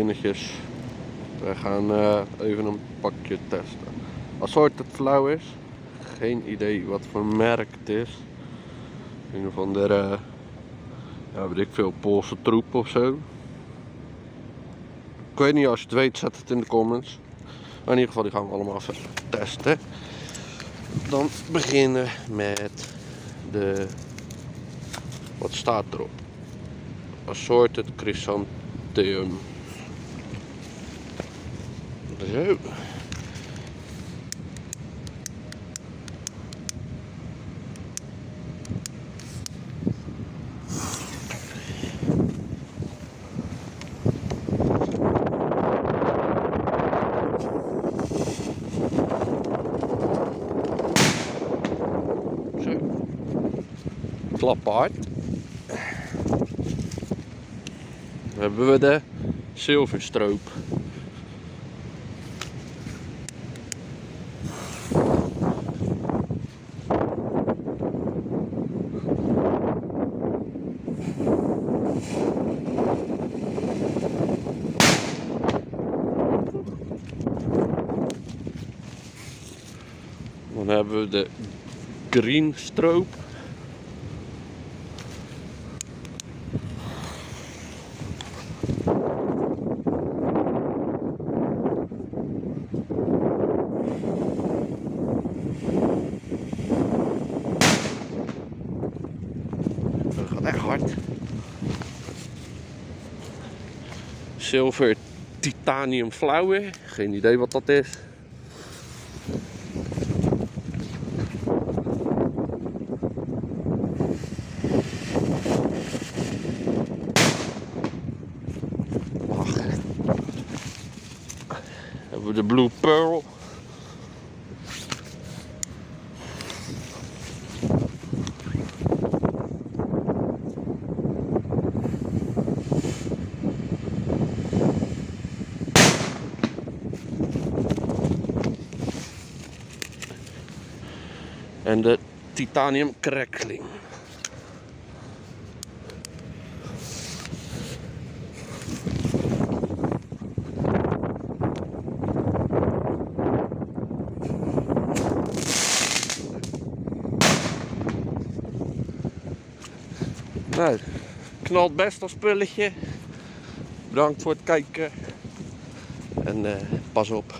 Zinnetjes. We gaan eh, even een pakje testen. Flauw is, geen idee wat voor merk het is. Een of andere, ja weet ik veel, Poolse troep of zo. Ik weet niet, als je het weet, zet het in de comments. Maar in ieder geval, die gaan we allemaal even testen. Dan beginnen met de, wat staat erop? Assorted chrysanthemum. Zo. Hard. Dan hebben we de zilverstroop. Dan hebben we de green stroop. Dat gaat echt hard. Zilver titanium flauwe. Geen idee wat dat is. Hebben de Blue Pearl. En de titanium crackling. Nou, knalt best als spulletje. Bedankt voor het kijken. En eh, pas op.